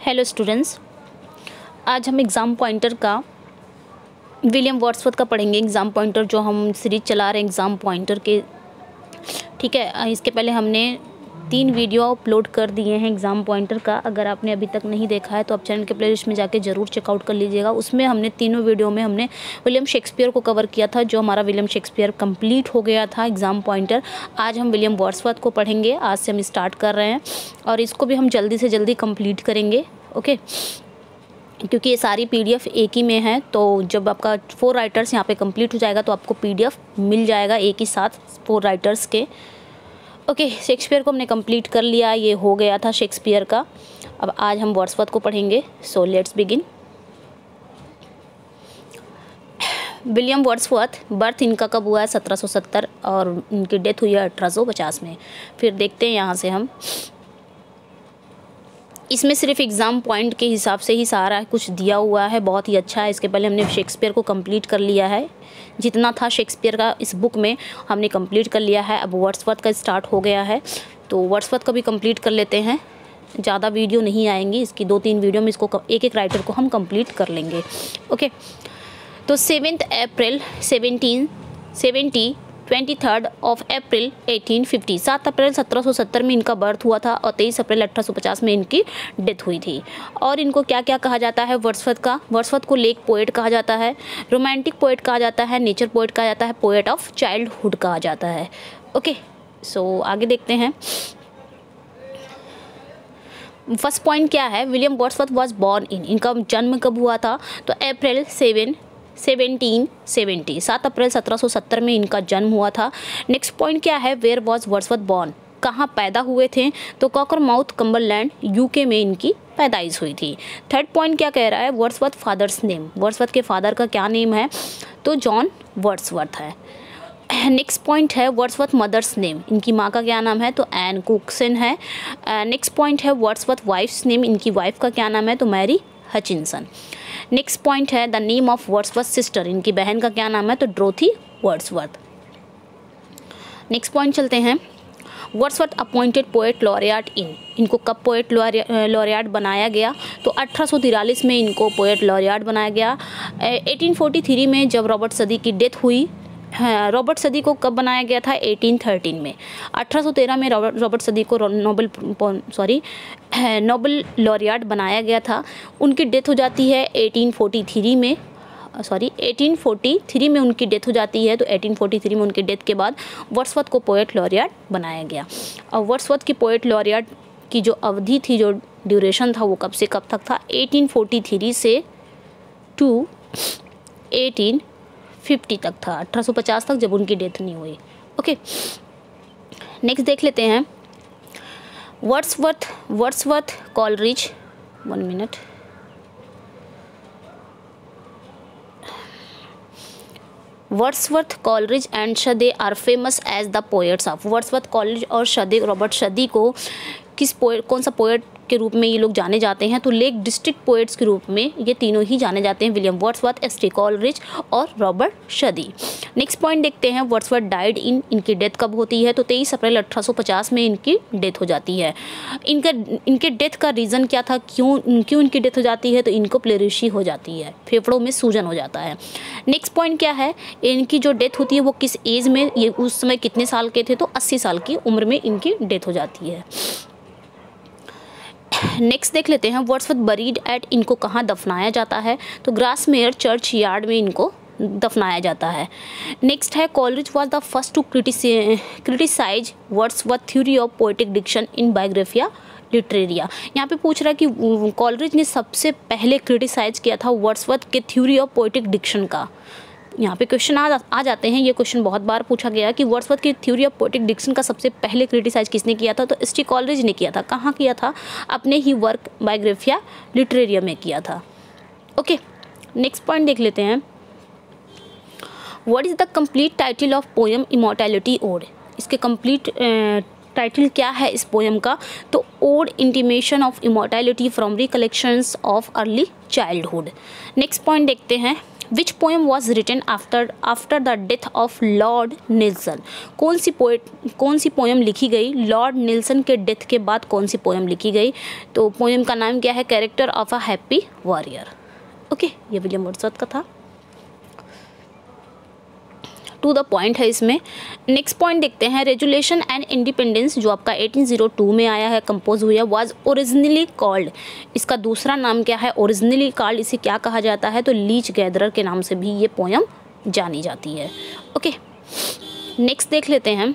Hello students आज हम exam pointer का विलियम वर्ड्सवर्थ का पढ़ेंगे एग्ज़ाम पॉइंटर जो हम सीरीज़ चला रहे हैं एग्ज़ाम पॉइंटर के। ठीक है, इसके पहले हमने तीन वीडियो अपलोड कर दिए हैं एग्ज़ाम पॉइंटर का। अगर आपने अभी तक नहीं देखा है तो आप चैनल के प्लेलिस्ट में जाके ज़रूर चेकआउट कर लीजिएगा। उसमें हमने तीनों वीडियो में हमने विलियम शेक्सपियर को कवर किया था, जो हमारा विलियम शेक्सपियर कंप्लीट हो गया था एग्ज़ाम पॉइंटर। आज हम विलियम वर्ड्सवर्थ को पढ़ेंगे। आज से हम स्टार्ट कर रहे हैं और इसको भी हम जल्दी से जल्दी कंप्लीट करेंगे ओके क्योंकि ये सारी पीडीएफ एक ही में है तो जब आपका फोर राइटर्स यहाँ पे कंप्लीट हो जाएगा तो आपको पीडीएफ मिल जाएगा एक ही साथ फोर राइटर्स के। ओके शेक्सपियर को हमने कंप्लीट कर लिया, ये हो गया था शेक्सपियर का। अब आज हम वर्ड्सवर्थ को पढ़ेंगे। So let's begin William Wordsworth birth इनका कब हुआ है? 1770 और इनकी डेथ हुई है अठारह सौ पचास में। फिर देखते हैं यहाँ से हम। इसमें सिर्फ़ एग्ज़ाम पॉइंट के हिसाब से ही सारा कुछ दिया हुआ है, बहुत ही अच्छा है। इसके पहले हमने शेक्सपियर को कंप्लीट कर लिया है। जितना था शेक्सपियर का इस बुक में, हमने कंप्लीट कर लिया है। अब वर्ड्सवर्थ का स्टार्ट हो गया है। तो वर्ड्सवर्थ का भी कंप्लीट कर लेते हैं। ज़्यादा वीडियो नहीं आएँगी। इसकी दो तीन वीडियो में इसको एक एक राइटर को हम कंप्लीट कर लेंगे। ओके तो seventh April seventeen seventy twenty third of April 1850 सात अप्रैल 1770 में इनका बर्थ हुआ था और तेईस अप्रैल 1850 में इनकी डेथ हुई थी। और इनको क्या क्या कहा जाता है वर्ड्सवर्थ का? वर्ड्सवर्थ को लेक पोएट कहा जाता है रोमांटिक पोएट कहा जाता है नेचर पोएट कहा जाता है पोएट ऑफ़ चाइल्डहुड कहा जाता है। ओके सो so, आगे देखते हैं। फ़र्स्ट पॉइंट क्या है? William Wordsworth was born in. इनका जन्म कब हुआ था? तो अप्रैल सेवन सेवेंटीन सेवेंटी सात अप्रैल सत्रह सौ सत्तर में इनका जन्म हुआ था। नेक्स्ट पॉइंट क्या है? वेयर वॉज़ वर्सवत बॉर्न कहाँ पैदा हुए थे? तो कॉकर माउथ कम्बरलैंड यूके में इनकी पैदाइश हुई थी। थर्ड पॉइंट क्या कह रहा है? वर्ड्सवर्थ फादर्स नेम वर्ड्सवर्थ के फादर का क्या नेम है? तो जॉन वर्ड्सवर्थ है। नेक्स्ट पॉइंट है वर्ड्सवर्थ मदर्स नेम इनकी माँ का क्या नाम है? तो एन कुकसन है। नेक्स्ट पॉइंट है वर्ड्सवर्थ वाइफ्स नेम इनकी वाइफ का क्या नाम है? तो मैरी हचिनसन नेक्स्ट पॉइंट है the name of Wordsworth sister इनकी बहन का क्या नाम है? तो ड्रोथी वर्ड्सवर्थ नेक्स्ट पॉइंट चलते हैं. Wordsworth appointed poet laureate in इनको कब पोएट लॉरियाट बनाया गया? तो अठारह में इनको पोएट लॉरियाट बनाया गया। 1843 में जब रॉबर्ट सदी की डेथ हुई रॉबर्ट सदी को कब बनाया गया था? 1813 में। 1813 में रॉबर्ट सदी को नोबल सॉरी नोबल लॉरियाट बनाया गया था। उनकी डेथ हो जाती है 1843 में। सॉरी 1843 में उनकी डेथ हो जाती है तो 1843 में उनकी डेथ के बाद वर्षवत को पोएट लॉरियाट बनाया गया। और वर्षवत की पोएट लॉरियाट की जो अवधि थी, जो ड्यूरेशन था, वो कब से कब तक था? 1843 से टू 18 फिफ्टी तक था, अठारह सौ पचास तक जब उनकी डेथ नहीं हुई। ओके नेक्स्ट देख लेते हैं। Wordsworth Wordsworth Coleridge one minute Wordsworth Coleridge and Southey are famous as the poets of Wordsworth Coleridge और शदे रॉबर्ट शदी को किस पोएट कौन सा पोएट के रूप में ये लोग जाने जाते हैं। तो लेक डिस्ट्रिक्ट पोएट्स के रूप में ये तीनों ही जाने जाते हैं William Wordsworth S T Coleridge और रॉबर्ट शदी नेक्स्ट पॉइंट देखते हैं वर्ड्सवर्थ डाइड इन इनकी डेथ कब होती है? तो तेईस अप्रैल अठारह सौ पचास में इनकी डेथ हो जाती है। इनका, इनके डेथ का रीज़न क्या था? क्यों क्यों इनकी डेथ हो जाती है? तो इनको प्लेरिशी हो जाती है, फेफड़ों में सूजन हो जाता है। नेक्स्ट पॉइंट क्या है? इनकी जो डेथ होती है वो किस एज में? ये उस समय कितने साल के थे? तो अस्सी साल की उम्र में इनकी डेथ हो जाती है। नेक्स्ट देख लेते हैं वर्ड्सवर्थ बरीड एट इनको कहाँ दफनाया जाता है? तो ग्रास मेयर चर्च यार्ड में इनको दफनाया जाता है। नेक्स्ट है Coleridge was the first to criticise Wordsworth theory of poetic diction in Biographia Literaria यहाँ पे पूछ रहा है कि कॉलरिज ने सबसे पहले क्रिटिसाइज किया था वर्ड्सवर्थ के थ्योरी ऑफ़ पोइटिक डिक्शन का। यहाँ पे क्वेश्चन आ, आ जाते हैं। ये क्वेश्चन बहुत बार पूछा गया कि वर्ड्सवर्थ की थ्योरी ऑफ़ पोइटिक डिक्शन का सबसे पहले क्रिटिसाइज किसने किया था? तो एस कॉलेज ने किया था। कहाँ किया था? अपने ही वर्क बायोग्राफिया लिटरेरिया में किया था। ओके नेक्स्ट पॉइंट देख लेते हैं। What is the complete title of poem immortality ode इसके कंप्लीट टाइटल क्या है इस पोएम का? तो ode intimation of immortality from recollections of early childhood next point देखते हैं। Which poem was written after after the death of Lord Nelson कौन सी पोएट कौन सी पोएम लिखी गई? लॉर्ड निल्सन के डेथ के बाद कौन सी पोएम लिखी गई? तो पोएम का नाम क्या है? Character of a happy warrior okay ये विलियम वर्ड्सवर्थ का था। टू द पॉइंट है इसमें। नेक्स्ट पॉइंट देखते हैं रेजुलेशन एंड इंडिपेंडेंस जो आपका 1802 में आया है कंपोज हुआ वाज ओरिजिनली कॉल्ड इसका दूसरा नाम क्या है? ओरिजिनली कॉल्ड इसे क्या कहा जाता है? तो लीच गैदरर के नाम से भी ये पोयम जानी जाती है। ओके नेक्स्ट देख लेते हैं।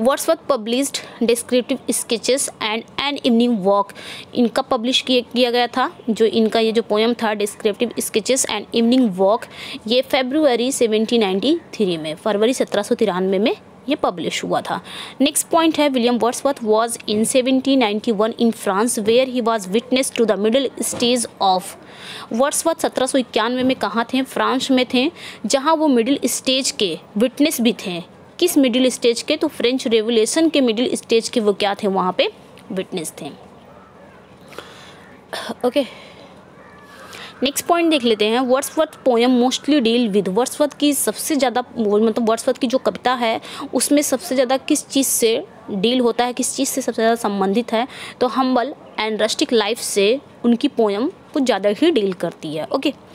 Wordsworth published descriptive sketches and an evening walk इनका पब्लिश किया गया था, जो इनका ये जो पोएम था descriptive sketches and evening walk ये फेब्रुवरी 1793 में, फरवरी सत्रह सौ तिरानवे में ये पब्लिश हुआ था। नेक्स्ट पॉइंट है William Wordsworth was in 1791 in France where he was witness to the middle stage of Wordsworth सत्रह में कहाँ थे? फ्रांस में थे, जहाँ वो मिडिल स्टेज के विटनेस भी थे। किस मिडिल स्टेज के तो फ्रेंच रेवोल्यूशन के मिडिल स्टेज के वो क्या थे, वहाँ पे विटनेस थे। ओके नेक्स्ट पॉइंट देख लेते हैं। Wordsworth poem mostly deal with Wordsworth की सबसे ज़्यादा मतलब वर्ड्सवर्थ की जो कविता है, उसमें सबसे ज़्यादा किस चीज़ से डील होता है, किस चीज़ से सबसे ज़्यादा संबंधित है तो हम्बल एंड रस्टिक लाइफ से उनकी पोएम कुछ ज़्यादा ही डील करती है। Okay okay?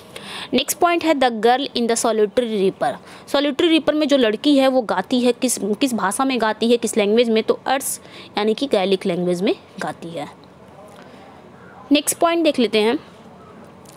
नेक्स्ट पॉइंट है the girl in the solitary reaper solitary reaper में जो लड़की है, वो गाती है, किस किस भाषा में गाती है, किस लैंग्वेज में? तो अर्स, यानी कि गैलिक लैंग्वेज में गाती है। नेक्स्ट पॉइंट देख लेते हैं।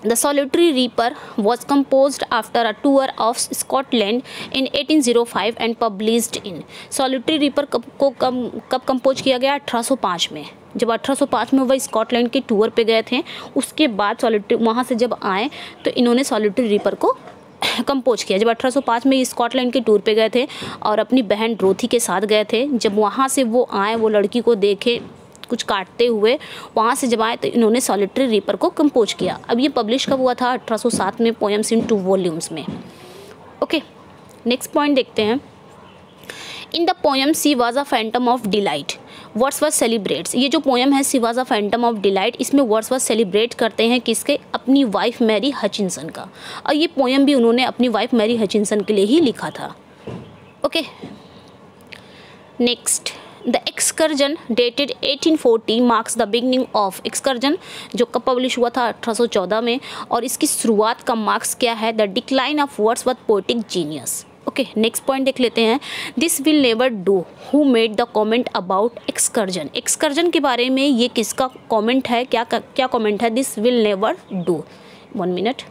The solitary reaper was compose after a tour of Scotland in 1805 and published in solitary reaper कब को कब कब कंपोज किया गया? 1805 में। जब 1805 में वह स्कॉटलैंड के टूर पे गए थे, उसके बाद सॉलिटरी वहाँ से जब आए तो इन्होंने सॉलिटरी रीपर को कंपोज किया। जब 1805 में स्कॉटलैंड के टूर पे गए थे और अपनी बहन रोथी के साथ गए थे, जब वहाँ से वो आए, वो लड़की को देखे, कुछ काटते हुए, वहाँ से जब आए तो इन्होंने सॉलिटरी रीपर को कंपोज किया। अब ये पब्लिश कब हुआ था? 1807 में पोएम्स इन टू वॉल्यूम्स में। ओके, नेक्स्ट पॉइंट देखते हैं। In the poem she was a phantom of delight. Wordsworth celebrates ये जो पोएम है she was a phantom of delight इसमें वर्ड्स वर्स सेलिब्रेट करते हैं किसके? अपनी वाइफ मैरी हचिनसन का। और ये पोएम भी उन्होंने अपनी वाइफ मैरी हचिनसन के लिए ही लिखा था। Okay next the excursion dated 1840 marks the beginning of excursion जो कब पब्लिश हुआ था? 1814 में। और इसकी शुरुआत का मार्क्स क्या है? The decline of Wordsworth poetic genius okay next point देख लेते हैं। This will never do who made the comment about excursion excursion के बारे में ये किसका कॉमेंट है? क्या क्या कॉमेंट है? This will never do one minute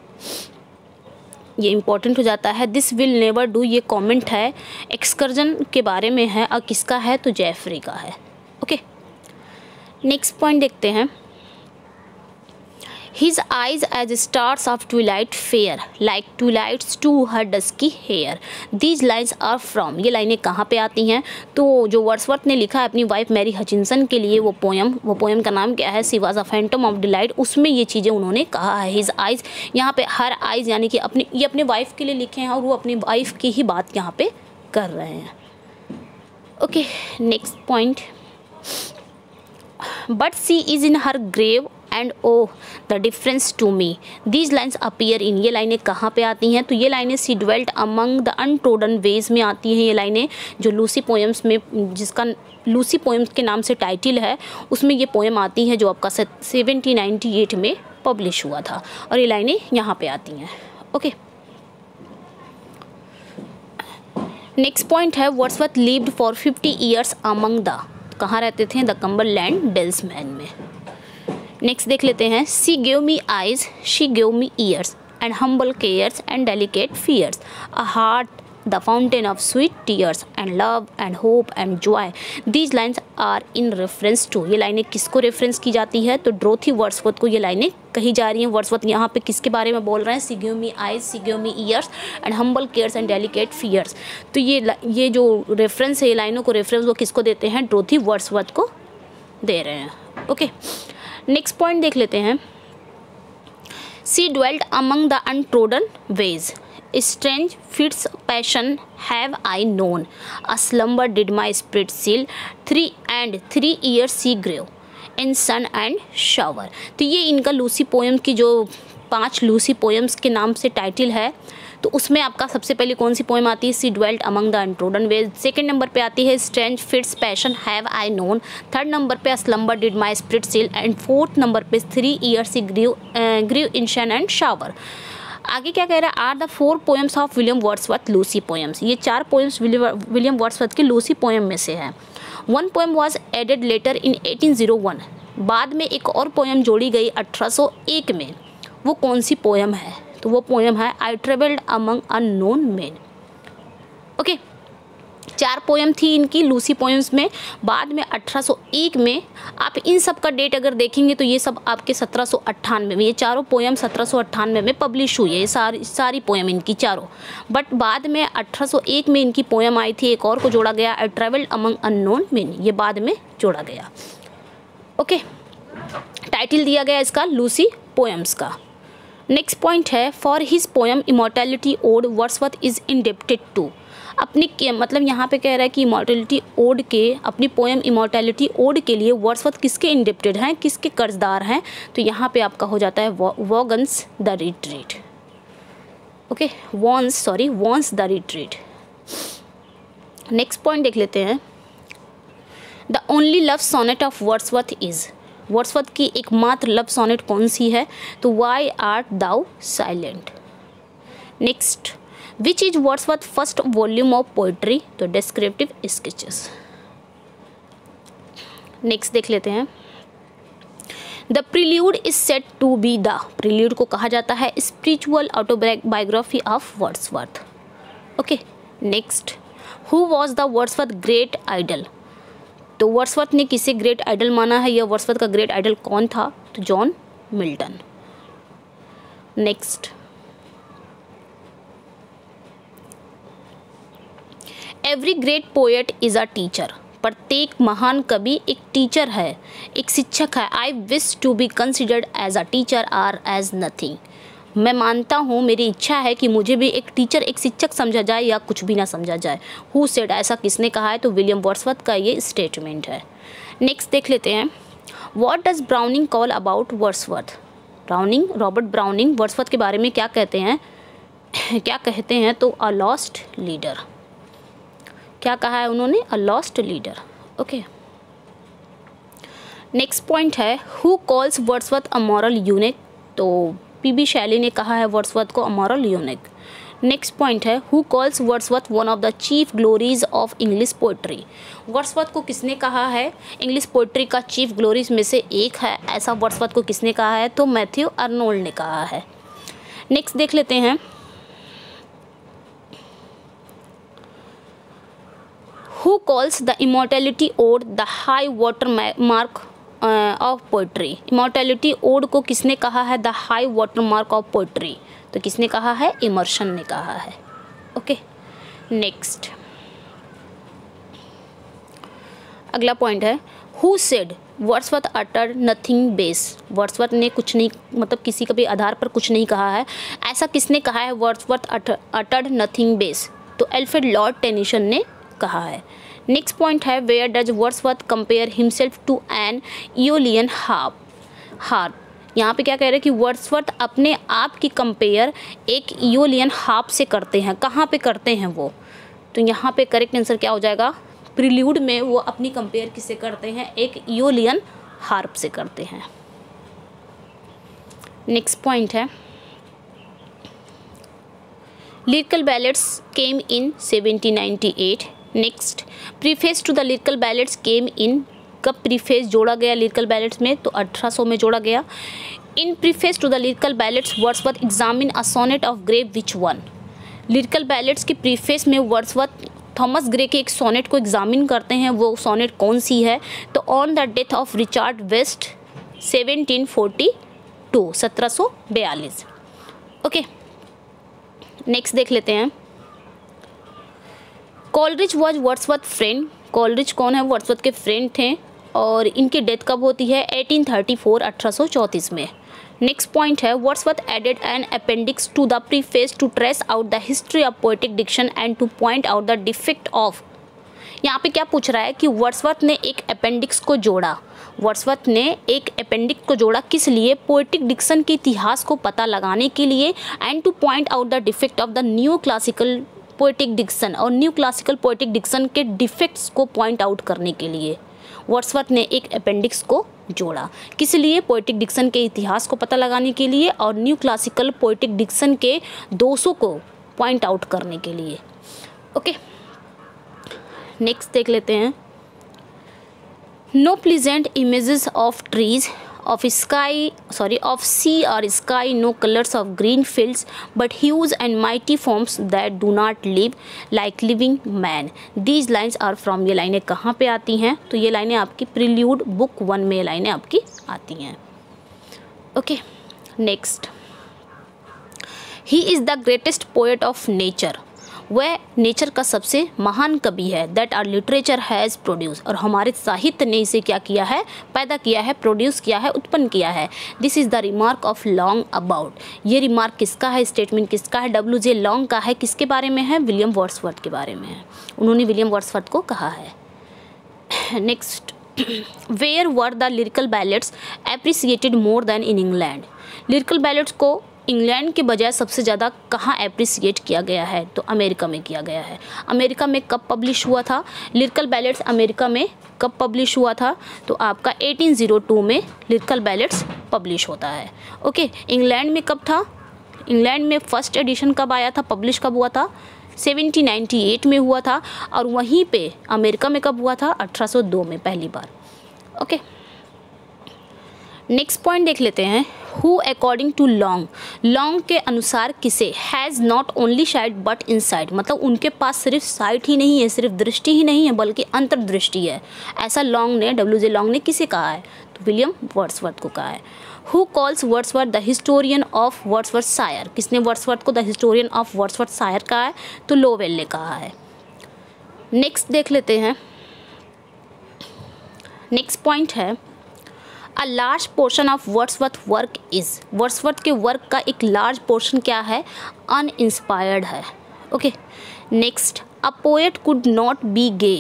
ये इंपॉर्टेंट हो जाता है। दिस विल नेवर डू ये कमेंट है। एक्सकर्जन के बारे में है। और किसका है? तो जेफरी का है। ओके। नेक्स्ट पॉइंट देखते हैं। His eyes as stars of twilight fair, like twilights to her dusky hair these lines are from ये लाइनें कहाँ पे आती हैं? तो जो वर्ड्सवर्थ ने लिखा है अपनी वाइफ मैरी हचिनसन के लिए वो पोएम वो पोएम का नाम क्या है? She was was a phantom of delight उसमें ये चीज़ें उन्होंने कहा है। हिज आइज़ यहाँ पे हर आइज़ यानी कि अपनी ये अपने वाइफ के लिए लिखे हैं और वो अपनी वाइफ की ही बात यहाँ पे कर रहे हैं। Okay next point but she is in her grave and oh the difference to me these lines appear in ये लाइनें कहाँ पे आती हैं? तो ये लाइनें she dwelt among the untrodden ways में आती हैं। ये लाइनें जो लूसी पोएम्स में, जिसका लूसी पोएम्स के नाम से टाइटिल है, उसमें ये पोएम आती हैं जो आपका सेवेंटी नाइन्टी एट में पब्लिश हुआ था। और ये लाइनें यहाँ पे आती हैं। ओके नेक्स्ट पॉइंट है Wordsworth lived for fifty years among the कहाँ रहते थे? द कम्बर लैंड डेल्समैन में। नेक्स्ट देख लेते हैं। She gave me eyes she gave me ears and humble cares and delicate fears a heart the fountain of sweet tears and love and hope and joy these lines are in reference to ये लाइनें किसको reference की जाती है? तो Dorothy Wordsworth को ये लाइनें कही जा रही हैं। वर्ड्सवर्थ यहाँ पे किसके बारे में बोल रहे हैं? She gave me eyes she gave me ears and humble cares and delicate fears तो ये ये जो रेफरेंस है, ये लाइनों को रेफरेंस वो किसको देते हैं? ड्रोथी वर्ड्सवर्थ को दे रहे हैं। Okay okay. नेक्स्ट पॉइंट देख लेते हैं। She dwelt among the untrodden ways strange fits passion have I known a slumber did my spirit seal three and three year she grew in sun and shower तो ये इनका Lucy poem की जो पाँच Lucy poems के नाम से title है तो उसमें आपका सबसे पहले कौन सी पोएम आती है? She dwelt among the untrodden way second number पे आती है strange fits passion have I known third number पे slumber did my spirit seal and fourth number पे three years grew grew in sun and shower आगे क्या कह रहा है? Are the four poems of William Wordsworth Lucy poems ये चार poems William Wordsworth के लूसी पोएम में से है। One poem was added later in 1801 बाद में एक और पोएम जोड़ी गई 1801 में। वो कौन सी पोएम है? तो वो पोएम है I travelled among unknown man okay चार पोएम थी इनकी लूसी पोएम्स में। बाद में 1801 में, आप इन सब का डेट अगर देखेंगे तो ये सब आपके सत्रह में, ये चारों पोएम सत्रह में पब्लिश हुई है सारी सारी पोएम इनकी चारों। बट बाद में 1801 में इनकी पोएम आई थी, एक और को जोड़ा गया I travelled among unknown man ये बाद में जोड़ा गया। ओके टाइटल दिया गया इसका लूसी पोएम्स का। नेक्स्ट पॉइंट है for his poem immortality ode Wordsworth is indebted to अपनी मतलब यहाँ पे कह रहा है कि इमोर्टैलिटी ओड के, अपनी पोएम इमोर्टैलिटी ओड के लिए वर्सवर्थ किसके इंडेप्टेड हैं, किसके कर्जदार हैं? तो यहाँ पे आपका हो जाता है Vaughan's the retreat okay Vaughan's sorry Vaughan's the retreat next point देख लेते हैं। The only love sonnet of Wordsworth is Wordsworth की एकमात्र लव सोनेट कौन सी है? तो why art thou silent next which is Wordsworth first volume of poetry तो डिस्क्रिप्टिव स्केचेस नेक्स्ट देख लेते हैं। The prelude is said to be the prelude को कहा जाता है spiritual autobiography of Wordsworth okay next who was the Wordsworth great idol तो Wordsworth ने किसे ग्रेट आइडल माना है? या वर्सवर्थ का ग्रेट आइडल कौन था? तो John Milton. Next every great poet is a teacher प्रत्येक महान कवि एक टीचर है, एक शिक्षक है। I wish to be considered as a teacher or as nothing मैं मानता हूँ, मेरी इच्छा है कि मुझे भी एक टीचर, एक शिक्षक समझा जाए या कुछ भी ना समझा जाए। हु सेड ऐसा किसने कहा है? तो विलियम वर्सवर्थ का ये स्टेटमेंट है। नेक्स्ट देख लेते हैं। What does Browning call about Wordsworth Browning Robert Browning Wordsworth के बारे में क्या कहते हैं? क्या कहते हैं? तो अ लॉस्ट लीडर क्या कहा है उन्होंने? A lost leader okay next point है। Who calls Wordsworth a moral unit तो पी बी शैली ने कहा है वर्ड्सवर्थ को a moral unique. Next point है who calls Wordsworth one of the chief glories of English poetry Wordsworth को किसने कहा है? इंग्लिश पोइट्री का चीफ ग्लोरीज में से एक है। ऐसा वर्ड्सवर्थ को किसने कहा है? तो मैथ्यू अर्नोल्ड ने कहा है। नेक्स्ट देख लेते हैं। हु कॉल्स द इमोर्टेलिटी और the high water mark of poetry immortality ode को किसने कहा है? The high water mark of poetry तो किसने कहा है? इमर्शन ने कहा है. ओके नेक्स्ट अगला पॉइंट है. Who said Wordsworth utter nothing base Wordsworth ने कुछ नहीं मतलब किसी का भी आधार पर कुछ नहीं कहा है. ऐसा किसने कहा है? वर्ड्सवर्थ अटर नथिंग बेस तो एल्फ्रेड लॉर्ड टेनिशन ने कहा है. नेक्स्ट पॉइंट है where does Wordsworth compare himself to an Aeolian harp harp यहाँ पे क्या कह रहे हैं कि वर्ड्सवर्थ अपने आप की कंपेयर एक ईलियन हार्प से करते हैं। कहाँ पे करते हैं वो? तो यहाँ पे करेक्ट आंसर क्या हो जाएगा? प्रिल्यूड में वो अपनी कंपेयर किससे करते हैं? एक ईलियन हार्प से करते हैं। नेक्स्ट पॉइंट है। Lyrical ballads came in 1798 next preface to the lyrical ballads came in कब प्रीफेस जोड़ा गया लिरिकल बैलेट्स में? तो 1800 में जोड़ा गया। In preface to the lyrical ballads Wordsworth examine a sonnet of Gray which one lyrical ballads के preface में वर्ड्सवर्थ थॉमस ग्रे के एक सोनेट को एग्जामिन करते हैं। वो सोनेट कौन सी है? तो on the death of Richard West 1742 1742 okay next देख लेते हैं। Coleridge was Wordsworth friend. Coleridge कौन है? वर्ड्सवर्थ के फ्रेंड थे और इनकी डेथ कब होती है? 1834 1834 में। नेक्स्ट पॉइंट है, Wordsworth added an appendix to the preface to trace out the history of poetic diction and to point out the defect of यहाँ पे क्या पूछ रहा है कि वर्ड्सवर्थ ने एक अपेंडिक्स को जोड़ा। वर्ड्सवर्थ ने एक अपेंडिक्स को जोड़ा किस लिए? पोइटिक डिक्शन के इतिहास को पता लगाने के लिए and to point out the defect of the new classical poetic diction और न्यू क्लासिकल पोइटिक डिक्शन के डिफेक्ट्स को पॉइंट आउट करने के लिए। वर्ड्सवर्थ ने एक अपेंडिक्स को जोड़ा। किस लिए? पोइटिक डिक्शन के इतिहास को पता लगाने के लिए और न्यू क्लासिकल पोइटिक डिक्शन के दोषों को पॉइंट आउट करने के लिए। ओके नेक्स्ट देख लेते हैं। No pleasant images of trees of sky sorry of sea और sky no colours of green fields but huge and mighty forms that do not live like living man these lines are from ये लाइनें कहाँ पे आती हैं? तो ये लाइनें आपकी प्रिल्यूड बुक वन में ये लाइनें आपकी आती हैं। Okay next he is the greatest poet of nature वह नेचर का सबसे महान कवि है that our literature has produce और हमारे साहित्य ने इसे क्या किया है? पैदा किया है प्रोड्यूस किया है, उत्पन्न किया है। This is the remark of Long about ये रिमार्क किसका है? स्टेटमेंट किसका है? डब्ल्यू जे लॉन्ग का है। किसके बारे में है? विलियम वर्ड्सवर्थ के बारे में है। उन्होंने विलियम वर्ड्सवर्थ को कहा है। Next where were the lyrical ballads appreciated more than in England lyrical ballads को इंग्लैंड के बजाय सबसे ज़्यादा कहाँ अप्रिसिएट किया गया है? तो अमेरिका में किया गया है। अमेरिका में कब पब्लिश हुआ था? लिरिकल बैलेट्स अमेरिका में कब पब्लिश हुआ था? तो आपका 1802 में लिरिकल बैलेट्स पब्लिश होता है। ओके इंग्लैंड में कब था? इंग्लैंड में फ़र्स्ट एडिशन कब आया था? पब्लिश कब हुआ था? 1798 में हुआ था और वहीं पे अमेरिका में कब हुआ था? 1802 में पहली बार। ओके नेक्स्ट पॉइंट देख लेते हैं. Who according to Long Long के अनुसार किसे? Has not only sight but insight मतलब उनके पास सिर्फ़ साइट ही नहीं है, सिर्फ़ दृष्टि ही नहीं है, बल्कि अंतर्दृष्टि है. ऐसा लॉन्ग ने डब्ल्यू जे लॉन्ग ने किसे कहा है? तो विलियम वर्ड्सवर्थ को कहा है. Who calls Wordsworth the historian of Wordsworth sire किसने वर्ड्सवर्थ को the historian of Wordsworth sire कहा है? तो लोवेल ने कहा है. नेक्स्ट देख लेते हैं. नेक्स्ट पॉइंट है. A large portion of Wordsworth work is Wordsworth के वर्क का एक लार्ज पोर्शन क्या है? अनइंस्पायर्ड है। Okay next a poet could not be gay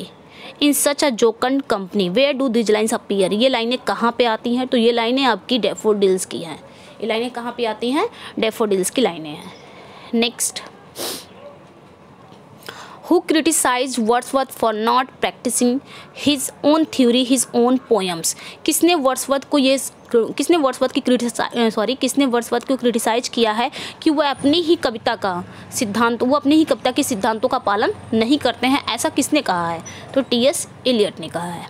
in such a jocund company where do these lines appear ये लाइनें कहाँ पे आती हैं? तो ये लाइनें आपकी डेफोडिल्स की हैं। ये लाइनें कहाँ पे आती हैं? डेफोडिल्स की लाइनें हैं। Next who criticized Wordsworth for not practicing his own theory, his own poems. किसने वर्ड्सवर्थ को ये किसने वर्ड्सवर्थ की क्रिटिसाइज सॉरी किसने वर्ड्सवर्थ को क्रिटिसाइज किया है कि वह अपनी ही कविता का सिद्धांत वो अपनी ही कविता के सिद्धांतों का पालन नहीं करते हैं ऐसा किसने कहा है? तो टी एस एलियट ने कहा है।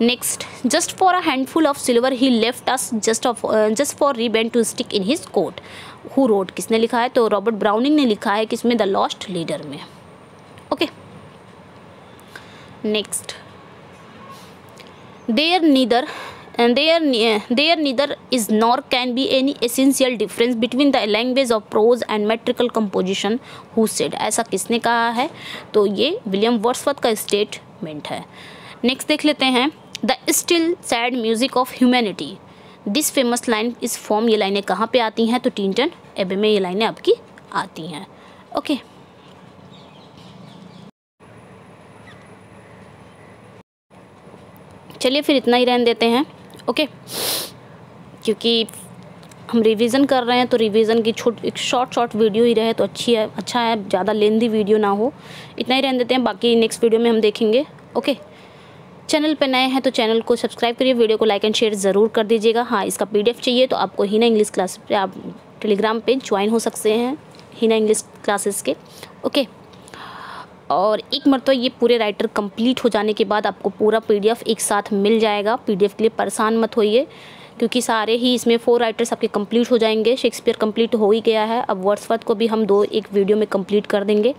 Next just for a handful of silver he left us just of just for ribbon to stick in his coat who wrote किसने लिखा है? तो रॉबर्ट ब्राउनिंग ने लिखा है किसमें? द लॉस्ट लीडर में। Okay next there neither there there neither is nor can be any essential difference between the language of prose and metrical composition who said ऐसा किसने कहा है? तो ये विलियम वर्सवर्थ का स्टेटमेंट है। नेक्स्ट देख लेते हैं। The still sad music of humanity this famous line is from ये लाइनें कहाँ पे आती हैं? तो टीन टन एबे में ये लाइनें आपकी आती हैं। Okay okay. चलिए फिर इतना ही रहने देते हैं, ओके? क्योंकि हम रिवीजन कर रहे हैं तो रिवीजन की छोट, एक शॉर्ट शॉर्ट वीडियो ही रहे तो अच्छी है अच्छा है, ज़्यादा लेंदी वीडियो ना हो। इतना ही रहने देते हैं, बाकी नेक्स्ट वीडियो में हम देखेंगे, ओके? चैनल पर नए हैं तो चैनल को सब्सक्राइब करिए वीडियो को लाइक एंड शेयर ज़रूर कर दीजिएगा। हाँ इसका पीडीएफ चाहिए तो आपको ही ना इंग्लिश क्लास पे, आप टेलीग्राम पे ज्वाइन हो सकते हैं ही ना इंग्लिश क्लासेस के, ओके? और एक मरतबा ये पूरे राइटर कंप्लीट हो जाने के बाद आपको पूरा पीडीएफ एक साथ मिल जाएगा। पीडीएफ के लिए परेशान मत होइए, क्योंकि सारे ही इसमें फोर राइटर्स आपके कंप्लीट हो जाएँगे। शेक्सपियर कंप्लीट हो ही गया है। अब वर्ड्सवर्थ को भी हम दो एक वीडियो में कंप्लीट कर देंगे।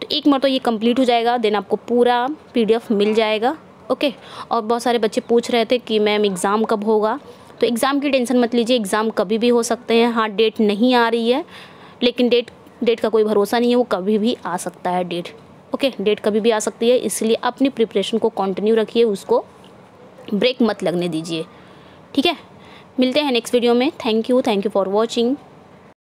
तो एक मरतबा ये कंप्लीट हो जाएगा देन आपको पूरा पीडीएफ मिल जाएगा। ओके और बहुत सारे बच्चे पूछ रहे थे कि मैम एग्ज़ाम कब होगा? तो एग्ज़ाम की टेंशन मत लीजिए। एग्ज़ाम कभी भी हो सकते हैं। हाँ डेट नहीं आ रही है, लेकिन डेट डेट का कोई भरोसा नहीं है। वो कभी भी आ सकता है डेट ओके, डेट कभी भी आ सकती है, इसलिए अपनी प्रिपरेशन को कंटिन्यू रखिए, उसको ब्रेक मत लगने दीजिए। ठीक है? मिलते हैं नेक्स्ट वीडियो में। Thank you thank you for watching